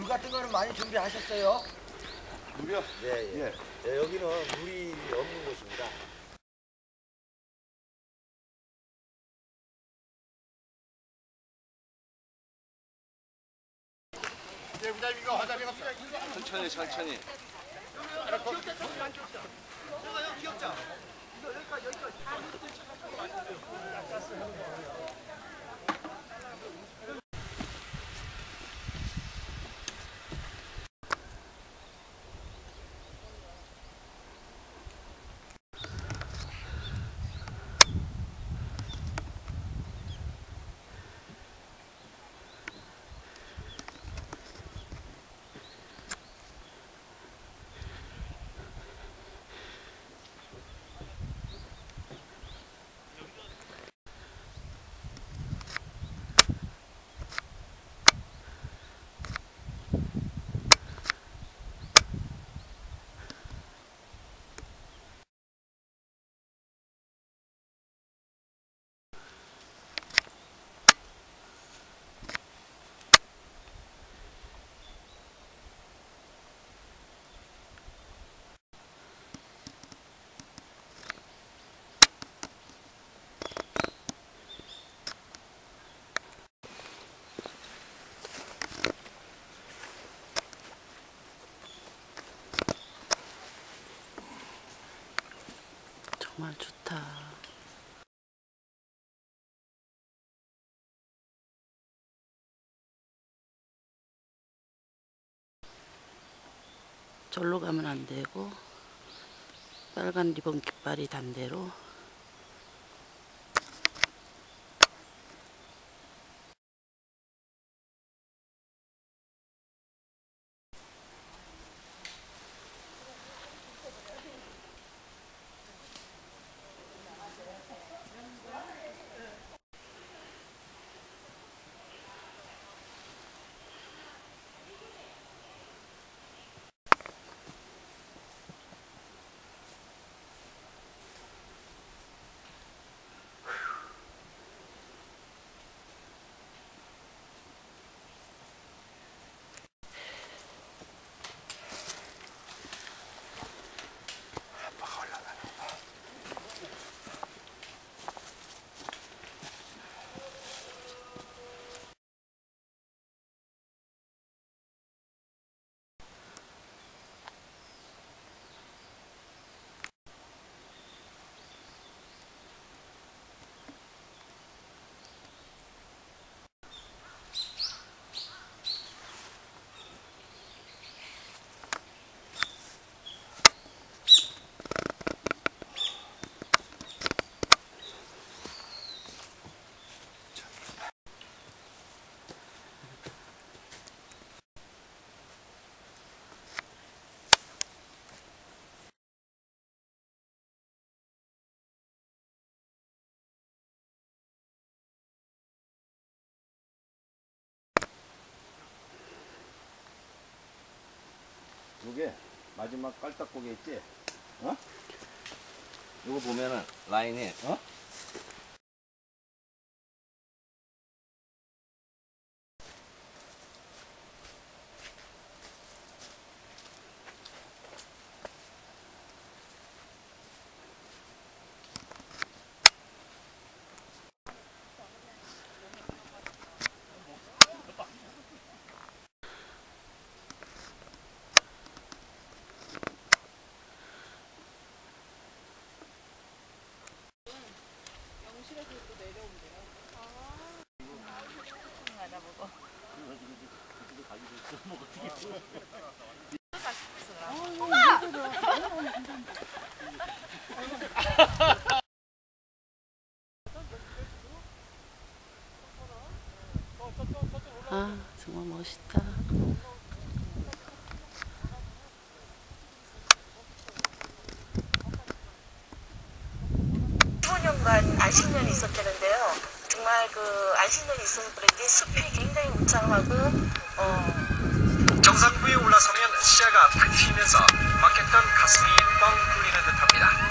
같은 거는 많이 준비하셨어요? 물이요? 예, 예. 예. 예, 여기는 물이 없는 곳입니다. 천천히 천천히. 정말 좋다. 절로 가면 안 되고 빨간 리본 깃발이 단대로 요게 마지막 깔딱고개 있지? 어? 요거 보면은 라인이 어? 아 정말 멋있다. 15년간 안식년이 있었다는데요. 정말 그 안식년이 있은 그런지 숲이 굉장히 우창하고 어, 정상부에 올라서면 시야가 탁 트이면서 막혔던 가슴이 뻥 뚫리는 듯합니다.